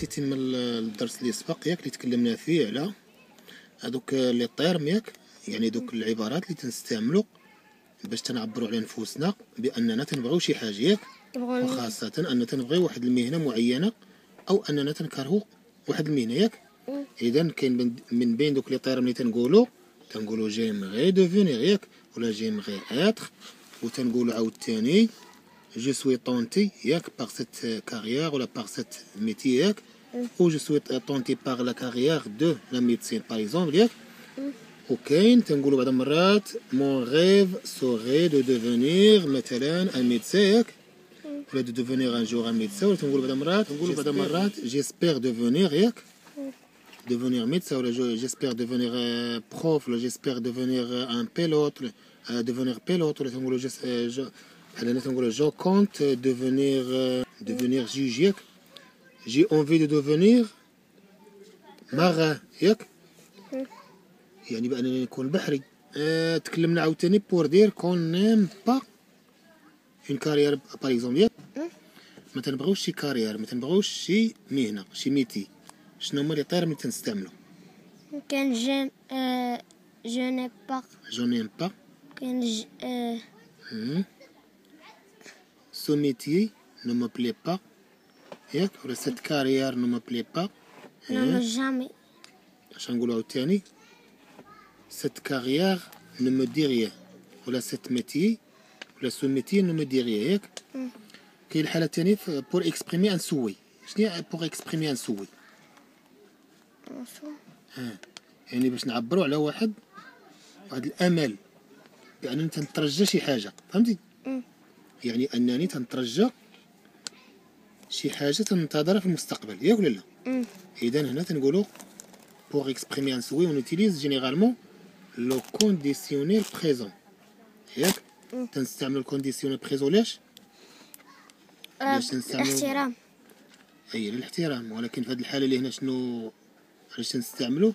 تيتم ال- الدرس اللي سبق ياك اللي تكلمنا فيه على هذوك les termes ياك يعني دوك العبارات اللي تنستعملو باش تنعبروا على نفوسنا بأننا تنبغيو شي حاجة ياك وخاصة أن تنبغيو واحد المهنة معينة أو أننا تنكرهوا واحد المهنة ياك. اذا كاين من- بين دوك les termes اللي تنقولوا تنقولوا j'aimerais devenir ياك ولا j'aimerais être وتنقولوا عاوتاني je suis tenté ياك par cette carrière ولا par cette métier ياك ou je suis tenté par la carrière de la médecine par exemple ياك وكاين تنقولوا بعض المرات mon rêve serait de devenir مثلا un médecin ياك ولا de devenir un jour un médecin ولا تنقولوا بعض المرات تنقولوا بعض المرات j'espère devenir ياك devenir médecin ولا je- j'espère devenir euh, prof ولا j'espère devenir euh, un pilote ولا euh, devenir pilote ولا تنقولوا جس- euh, je- بحال هنا تنقولوا je compte devenir euh, devenir juge ياك j'ai envie de devenir marin ياك يعني بانني نكون بحري آه تكلمنا عاوتاني pour dire qu'on n'aime pas une carrière par exemple ياك ما تنبغيوش شي carrière ما تنبغيوش شي مهنه شي métier شنو هما les termes اللي تنستعملو quand j'aime آه je n'ai pas je n'aime pas quand j... آه ولا cette carrière ne me plaît pas ne ne jamais اش نقولو عاوتاني cette carrière ne me dit rien ولا cette métier ولا ce métier ne me dit rien ياك كاين الحاله الثانية pour exprimer un souhait شنو هي pour exprimer un souhait يعني باش نعبروا على واحد واحد الامل بانني تنترجى شي حاجة فهمتي. يعني أنني تنترجى شي حاجة تنتظرها في المستقبل. ياك ولا لا. اذا هنا تنقولوا pour exprimer un souhait on utilise généralement le conditionnel présent. ياك. تنستعمل ال conditionnel présent ليش؟ آه باش الاحترام. أي للاحترام. ولكن في هذه الحالة اللي هنا شنو؟ علاش تنستعملو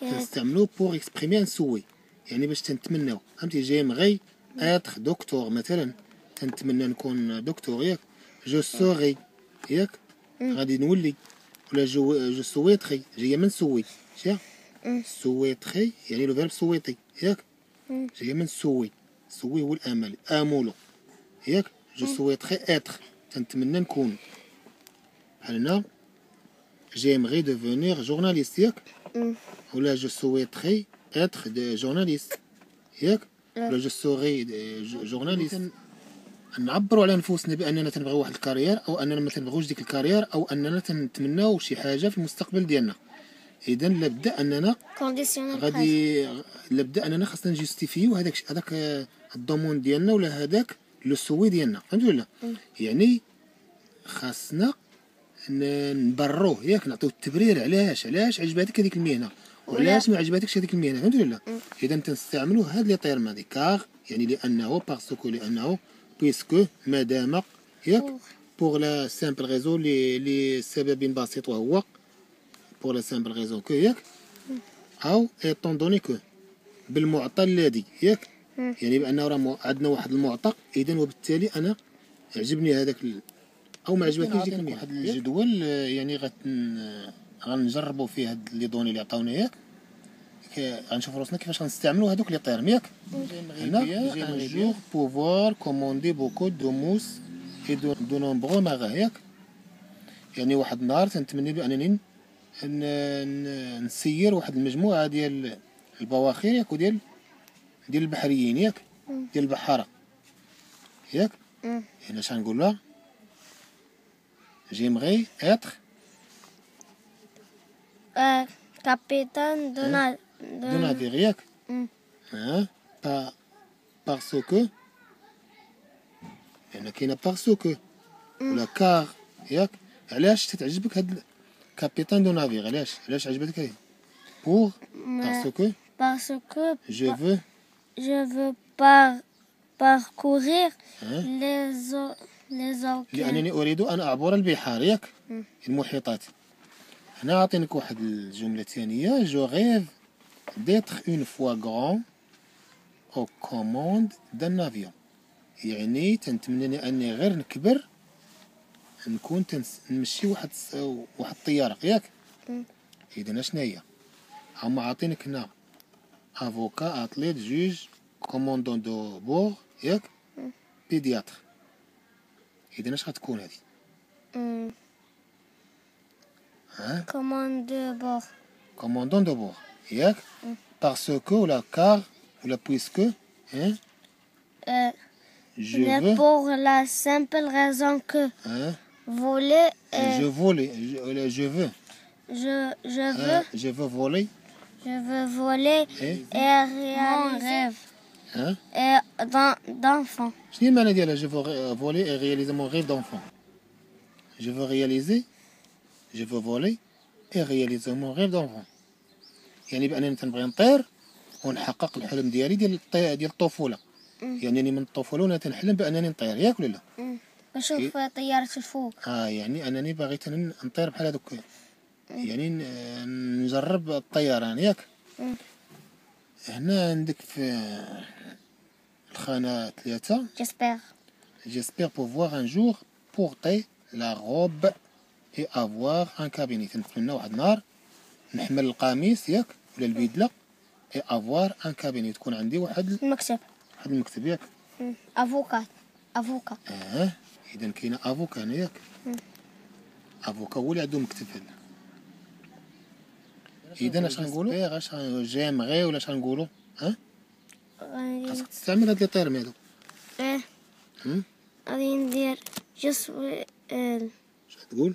تنستعملو pour exprimer un souhait يعني باش تنتمناو. فهمتي؟ j'aimerais être docteur مثلا. تنتمنى نكون دكتور ياك. je serai ياك. غادي نولي. ولا je je souhaiterais جاية من souhait شيا مم. souhaiterais يعني le verbe souhaiter ياك. جاية من souhait souhait هو الامل امولو ياك؟ je souhaiterais être تنتمنى نكون. بحال هنا؟ j'aimerais devenir journaliste ياك. ولا je souhaiterais être des journaliste ياك؟ لا. ولا je serai journaliste نعبروا على نفوسنا بأننا تنبغيو واحد ال carrière أو أننا ما تنبغيوش ديك الكارير أو أننا تنتمناو شي حاجة في المستقبل ديالنا. إذا لابد أننا غادي لابد أننا خاصنا نجوستيفيو هذاك هذاك آه، الضمون ديالنا ولا هذاك le souhait ديالنا. فهمتي ولا. يعني خاصنا نبروه. ياك نعطيو التبرير علاش؟ علاش عجباتك هذيك المهنة؟ وعلاش ما عجباتكش هذيك المهنه فهمتي ولا مم. إذا تنستعملوا هاد les termes هذه car يعني لأنه parce que لأنه puisque مادام ياك pour la simple raison لي لسبب بسيط وهو pour la simple raison que ياك ou étant donné que بالمعطى الذي ياك. يعني بانه راه عندنا واحد المعطى اذا وبالتالي أنا عجبني هذاك. أو ما عجبتنيش ديك المهنه واحد الجدول يعني غتن غنجربوا فيه هاد les données اللي عطاونا ياك ك- غنشوفوا راسنا كيفاش غنستعملوا هذوك les termes ياك هنا un jour pouvoir commander beaucoup de mousses et de de nombreux marins ياك يعني واحد النهار تنتمنى بانني نسير واحد المجموعه ديال البواخر ياك وديال ديال البحريين ياك. ديال البحاره ياك. هنا اش غنقول لها j'aimerais être آه capitaine de na- de navire ياك مم. ها با parce que لأن كاينة parce que ولا car ياك علاش تتعجبك هاد capitaine de navire علاش علاش عجبتك هذه pour parce que parce que je veux je veux. par parcourir ها les o- les océans. لانني أريد أن أعبر البحار ياك مم. المحيطات. هنا عاطينك واحد الجملة ثانية je rêve d'être une fois grand aux commandes d'un avion. يعني تنتمنى أني غير نكبر نكون تنس نمشي واحد واحد الطيارة. ياك. اذا اشنا هي هما عاطينك هنا avocat athlète جوج commandant de bord ياك؟ pédiatre اذا أش غتكون هذه؟ Hum, ها commande de bord. commandant de bord ياك parce que ولا car ولا puisque ها Euh, je mais veux pour la simple raison que ها voler, euh, je voler je je veux je, je veux, je veux voler je veux voler إيه et réaliser ها et d'en- d'enfant. شنو المعنى ديالها je veux voler et réaliser mon rêve d'enfant je veux réaliser je veux voler et réaliser mon rêve d'enfant. يعني بأنني تنبغي نطير ونحقق الحلم ديالي ديال. ديال الطفولة. يعني أنني من الطفولة وأنا تنحلم بأنني نطير ياك ولا لا؟ بشوف طيارة الفوق. آه يعني أنني باغي نطير بحال هذوك يعني ن- نجرب الطيران ياك. هنا عندك في الخانة ثلاثة j'espère. J'espère pouvoir un jour porter la robe et avoir un cabinet. تنتمنى واحد النهار نحمل القميص ياك ولا البدلة et avoir un cabinet تكون عندي واحد المكتب. واحد المكتب ياك. افوكات افوكا آه اذا كاينة افوكا هنا ياك. افوكا هو اللي عنده مكتب هنا. اذا اش غنقولوا اش جيمغي ولا اش غنقولوا ها؟ خاصك تستعمل هاد لي طيرم هادو. إيه هم؟ غادي ندير جس اش تقول؟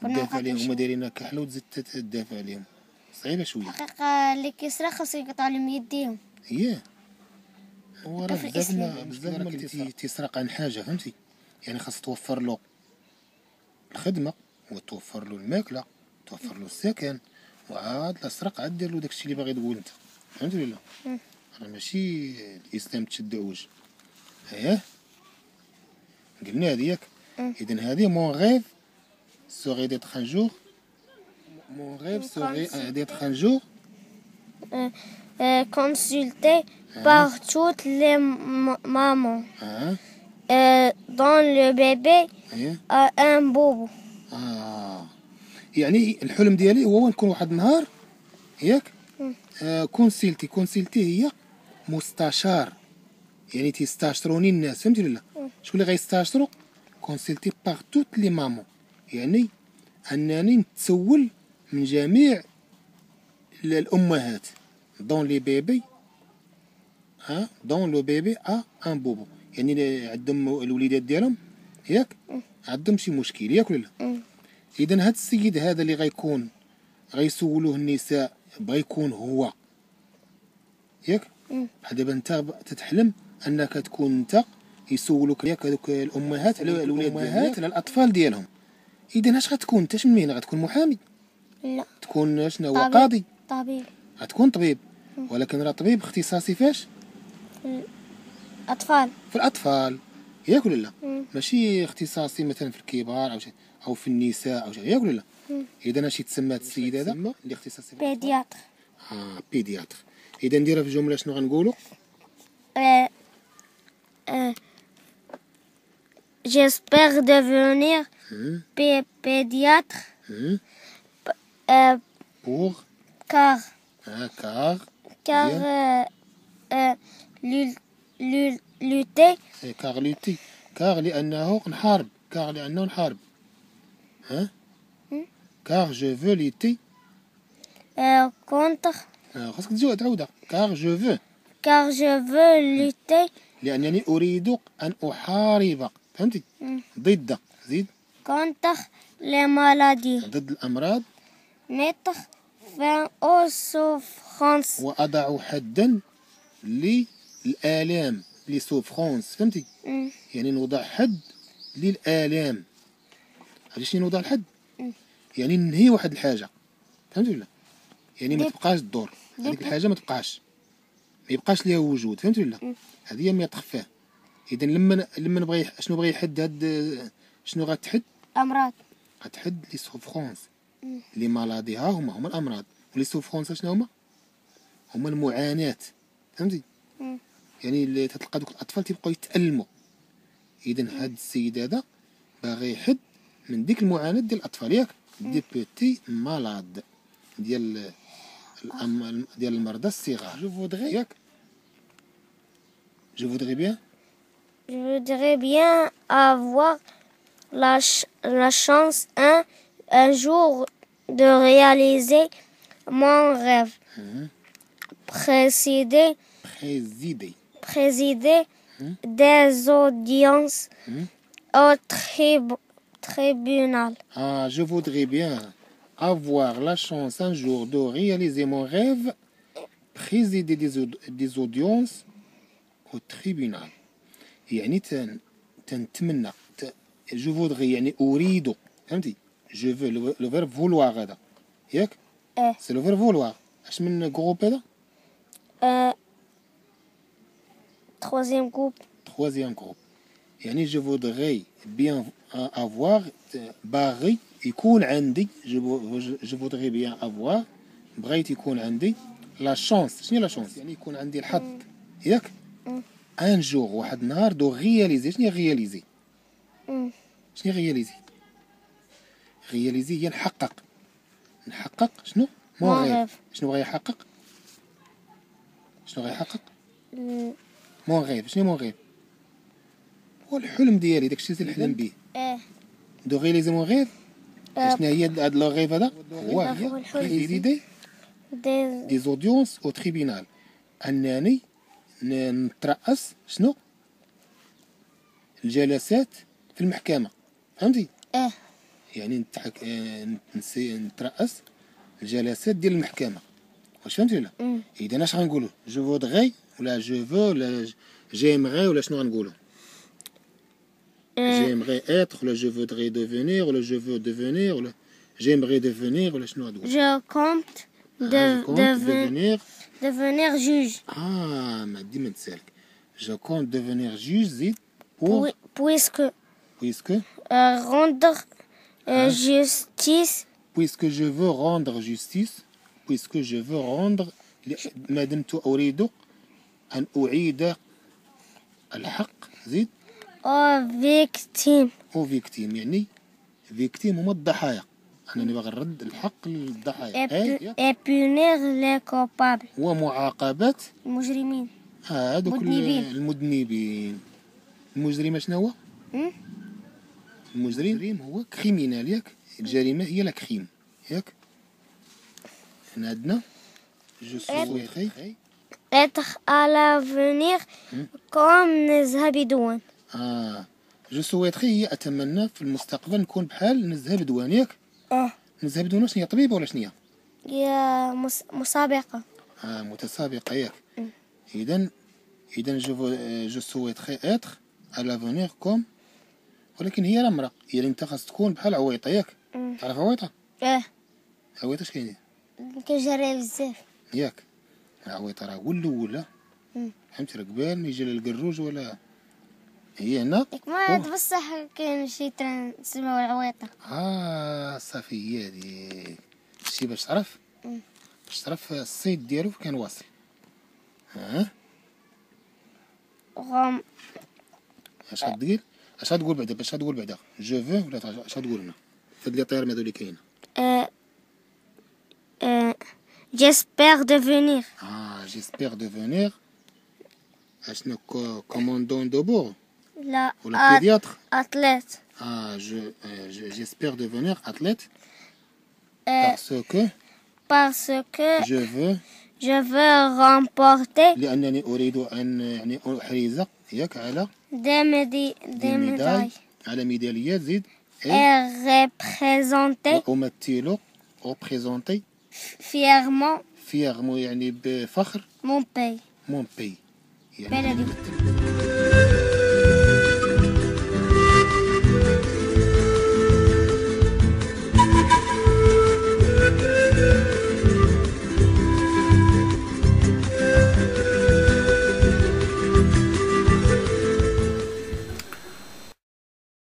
تدافع واقعين عليهم هما دايرين كحله وتزيد تدافع عليهم. صعيبة شوية. الحقيقة اللي كيسرق خاصو يقطع لهم يديهم. هي. هو راه بزاف بزاف ما تي- تيسرق عن حاجة فهمتي؟ يعني خاص توفر له الخدمة وتوفر له الماكلة توفر له السكن وعاد لا سرق عاد دير له داكشي اللي باغي تقول أنت. فهمتي ولا لا. راه ماشي الإسلام تشد عوج اييه قلنا هذه ياك مم. اذا هذه mon rêve serait d'être un jour mon rêve serait d'être un jour euh, consulté par toutes les m- mamans. آه euh, dont le bébé إيه a un bobo. آه يعني الحلم ديالي هو نكون واحد النهار ياك مم. آه consulté consulté هي مستشار يعني تيستاشروني الناس فهمتي ولا لا مم. شكون اللي غيستاشرو consulté par toutes les mamans يعني أنني نتسول من جميع ال- الأمهات. dont les bébés ها dont le bébé a un bobo يعني عندهم الوليدات ديالهم ياك؟ عندهم شي مشكل ياك ولا لا. اذا هذا السيد هذا اللي غيكون غيسولوه النساء بغى يكون هو. ياك. بحال دابا أنت تتحلم أنك تكون أنت يسولوك ياك هذوك الأمهات على الولاد الأمهات. على الأطفال ديالهم. إذا اش غتكون؟ أنت من مين غتكون محامي؟ لا. تكون شنو هو. قاضي؟ طبيب. غتكون طبيب. ولكن راه طبيب اختصاصي فاش؟ أطفال. في الأطفال. ياك ولا لا. ماشي اختصاصي مثلا في الكبار أو شي أو في النساء أو شي. ياك ولا لا. إذا اش يتسمى هذا السيد هذا اللي اختصاصي بيدياتر. آه بيدياتر. إذا نديرها في جملة شنو غنقولوا J'espère devenir Hmm, pé- pédiatre. Hmm, euh, pour car, ah, car. Car Bien. euh, euh, lu- lu- lutter. إيه، car lutter car لأنه نحارب car لأنه نحارب ها مم. car je veux lutter euh, contre, آه، خاصك تزود تعاودها كار جو فو car je veux lutter. لانني اريد ان احارب فهمتي مم. ضد زيد contre les maladies, ضد الأمراض. mettre fin aux souffrances, وأضع حدا للآلام. les souffrances فهمتي؟ مم. يعني نوضع حد للآلام. عرفتي شنو نوضع الحد؟ مم. يعني ننهي واحد الحاجة. فهمتي ولا؟ يعني ما تبقاش الدور. هذيك الحاجة ما تبقاش. ما يبقاش ليها وجود. فهمتي ولا. هذه هي ما تخفاه اذا لما لما بغى يح- شنو بغى يحد هاد شنو غتحد؟ أمراض غتحد les souffrances. les maladies ها هما هما الأمراض. و les souffrances شنو هما؟ هما المعاناة. فهمتي. يعني اللي تتلقى دوك الأطفال تيبقاو يتألموا. اذا هاد السيد هذا باغي يحد من ديك المعاناة ديال الأطفال ياك. des petits malades. ديال الأم... ديال المرضى الصغار. je voudrais ياك؟ je voudrais bien Je voudrais bien avoir la, ch- la chance un, un jour de réaliser mon rêve. Présider, بريزيدي présider des audiences Mhm. au trib- tribunal. Ah, je voudrais bien avoir la chance un jour de réaliser mon rêve, présider des, aud- des audiences au tribunal. يعني تن تنتمنى ت- je voudrais يعني أريد فهمتي je veux le, le verbe vouloir هذا ياك إيه. سي لو verbe vouloir. اش من جروب هذا Euh, troisième groupe. troisième groupe. يعني je voudrais bien avoir باغي يكون عندي je vo- je voudrais bien avoir بغيت يكون عندي la chance شنو la chance يعني يكون عندي الحظ ياك un jour واحد النهار de réaliser شنو هي réaliser مم. شنو هي réaliser réaliser هي نحقق. نحقق شنو؟ Mon rêve. شنو غيحقق شنو غيحقق Mm, mon rêve شنو mon rêve هو الحلم ديالي داكشي اللي تنحلم به eh, de réaliser mon rêve آه. شنو هي هاد le rêve هذا؟ هو هي des, des؟ audiences au tribunal. أنني نترأس شنو؟ الجلسات في المحكمة. فهمتي؟ eh, يعني نتحك... آه، نسي... نترأس الجلسات ديال المحكمة. واش فهمتي ولا mm, إذا اش غنقولوا je voudrais ولا je veux ولا j'aimerais ولا شنو غنقولوا eh, j'aimerais être ولا je voudrais devenir ولا je veux devenir ولا j'aimerais devenir ولا شنو غتقول je compte de, deven- devenir devenir juge. آه ما ديما تسالك je compte devenir juge زيد pour Puis- puisque euh, rendre euh, justice puisque je veux rendre justice puisque je veux rendre ما دمت أريد أن أعيد الحق زيد aux victimes. aux victimes يعني victimes هما الضحايا أنني باغي نرد الحق للضحايا punir les coupables. ومعاقبة المجرمين. آه، هادوك ال- مذنبين. المذنبين المجرم شنو هو؟ مم؟ المجرم هو criminel ياك؟ الجريمة هي le crime ياك؟ هنا عندنا je souhaiterais. Être à l'avenir comme زهبدون. آه. je souhaiterais هي أتمنى في المستقبل نكون بحال نزهه بدوان ياك؟ آه. نزهه بدوان شنو هي طبيبه ولا شنو هي هي مس- مسابقة. آه متسابقة ياك. اذا اذا je je souhaiterais être à l'avenir comme ولكن هي راه امراه يعني انت خاص تكون بحال عويطة ياك. تعرف عويطة؟ آه. عويطة اش كاين كنجري بزاف. ياك. عويطة راه هو الاولى مم. فهمتي راه قبال ما يجي لا القروج ولا هي هنا. ما. بصح كاين شي تنسمعو العويطة. آه صافي هي هاديك شتي باش تعرف. باش تعرف الصيد ديالو كان واصل. ها؟ غم. اش غدير؟ اش غتقول بعدا باش غتقول بعدا جو فو ولا تغ- اش غتقول هنا في هاد لي طير هادو اللي كاينين آه آه j'espère devenir. آه جيسبيغ دوفونيغ اشنو كو- كوموندون دو بور la ولا at- بيدياتر athlète آه جو آه، جو- جيسبيغ دوفونيغ اتليت آه باسكو parce que جو فو je veux remporter لأنني أريد أن يعني احرز ياك على des médi- des دي ميداي médailles على ميداليات زيد اي et représenter وامثل او بريزونتي fièrement فيغمو يعني بفخر mon pays مون بي بلدي. يعني